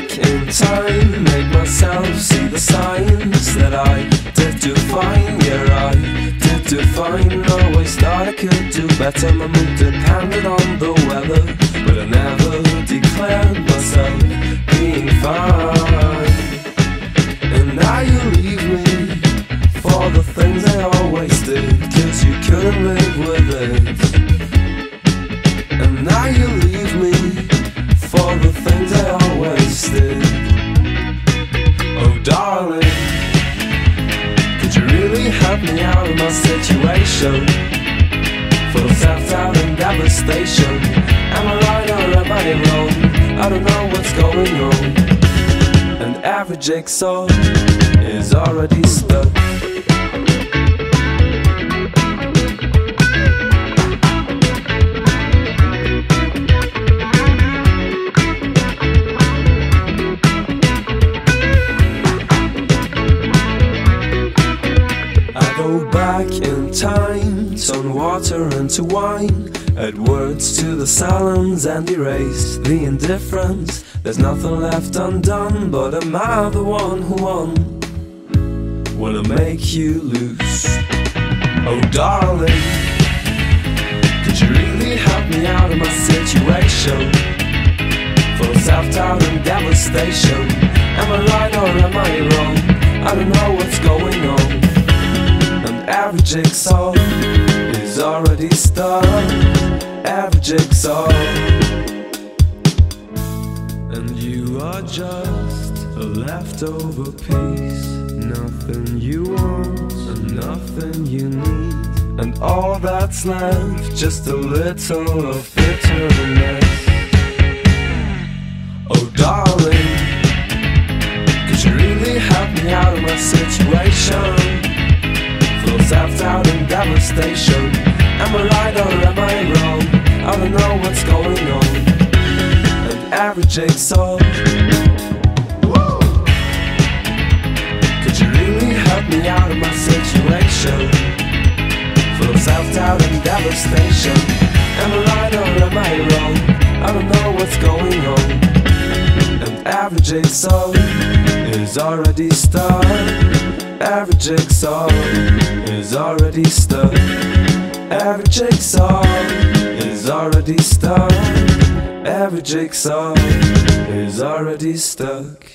back in time Make myself see the signs that I did to find. Yeah, I did to define Always thought I could do better My mood depended on the weather But I never darling. Could you really help me out of my situation? Full of self-doubt and devastation Am I right or am I wrong? I don't know what's going on And every jigsaw is already stuck go back in time, turn water into wine, add words to the silence and erase the indifference. There's nothing left undone, but am I the one who won? Wanna make you lose? Oh, darling, could you really help me out of my situation? Full of self-doubt and devastation. Am I right or am I wrong? I don't know what's going on. Every jigsaw is already stuck. Every jigsaw. And you are just a leftover piece. Nothing you want and nothing you need. And all that's left, just a little of bitterness. Oh, darling. Could you really help me out of my situation? Of self-doubt and devastation Am I right or am I wrong? I don't know what's going on And every jigsaw Could you really help me out of my situation? Full of self-doubt and devastation Am I right or am I wrong? I don't know what's going on And every jigsaw is already stuck. Every jigsaw is already stuck. Every jigsaw is already stuck. Every jigsaw is already stuck.